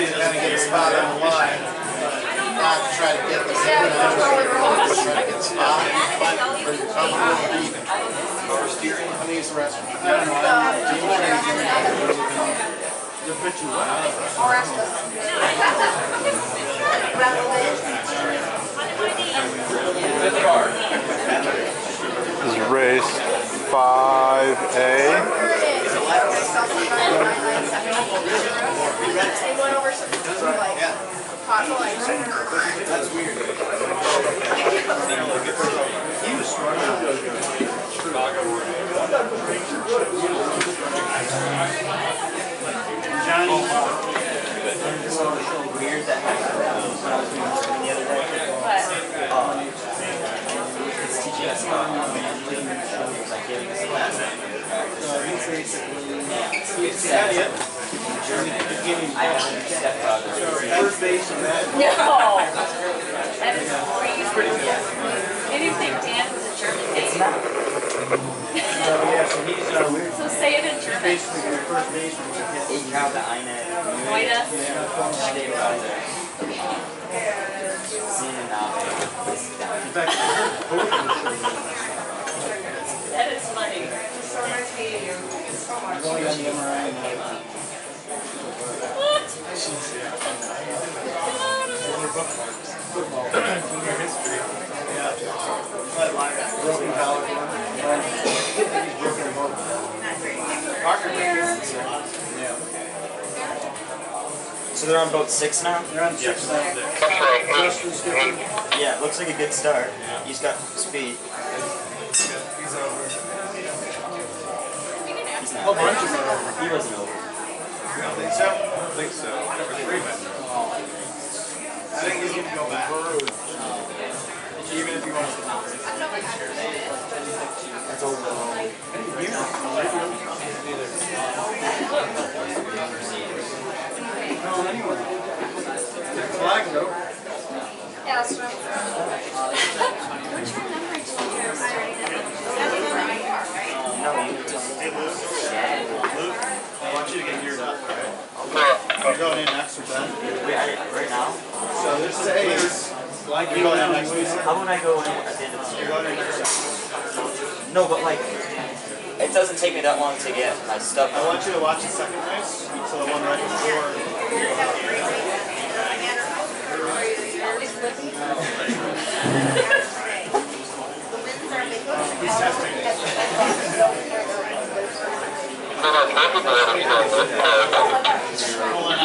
Somebody's going to get a spot on the line. Not to try to get the try to get a spot, you This is race 5A. No. That is crazy. Maybe if they dance in German. It's not. So, yeah, so he's, uh, So say it in German. Basically your first baseman. Ich habe eine Heute. steht also Sinnenname ist da. In fact, That is funny. I've only got the MRI now. Football. Junior history. Yeah. But like, broken collarbone. Parker breaks. Yeah. So they're on boat six now? They're on six now. Justin's different. Yeah, it looks like a good start. He's got speed. He's over. He's not. A bunch of over. He wasn't over. You don't think so? I don't think so. I Yeah, that's what Which one number No, you. Hey Luke. Luke, I want you to get yours up, alright? You're going in next or done? Wait, right now? So this is like you're going in next week. How would I go in at the end of the You're going in next. No, but like, it doesn't take me that long to get my stuff. I want you to watch the second race. So the one right before. Thank you.